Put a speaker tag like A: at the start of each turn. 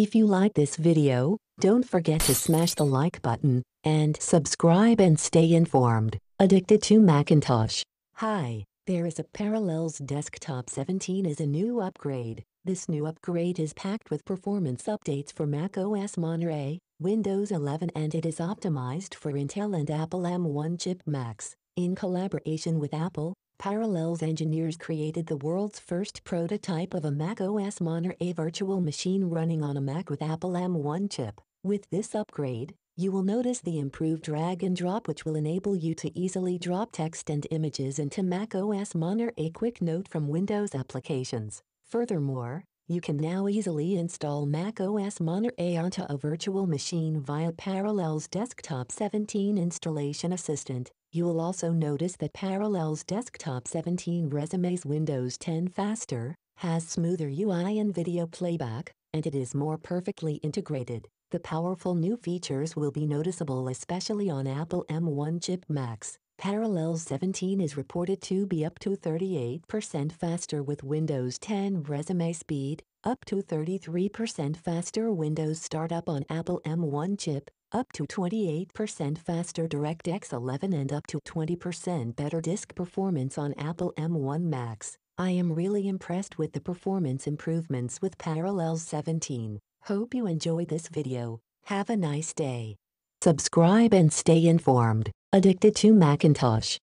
A: If you like this video, don't forget to smash the like button and subscribe and stay informed. Addicted to Macintosh. Hi, there is a Parallels Desktop 17 is a new upgrade. This new upgrade is packed with performance updates for Mac OS Monterey, Windows 11 and it is optimized for Intel and Apple M1 chip Macs. In collaboration with Apple, Parallels engineers created the world's first prototype of a Mac OS Monterey virtual machine running on a Mac with Apple M1 chip. With this upgrade, you will notice the improved drag and drop which will enable you to easily drop text and images into Mac OS Monterey Quick Note from Windows applications. Furthermore, you can now easily install Mac OS Monterey onto a virtual machine via Parallels Desktop 17 Installation Assistant. You will also notice that Parallels Desktop 17 resumes Windows 10 faster, has smoother UI and video playback, and it is more perfectly integrated. The powerful new features will be noticeable especially on Apple M1 chip Macs. Parallels 17 is reported to be up to 38% faster with Windows 10 resume speed, up to 33% faster Windows startup on Apple M1 chip, up to 28% faster DirectX 11 and up to 20% better disk performance on Apple M1 Macs. I am really impressed with the performance improvements with Parallels 17. Hope you enjoyed this video. Have a nice day. Subscribe and stay informed. Addicted to Macintosh.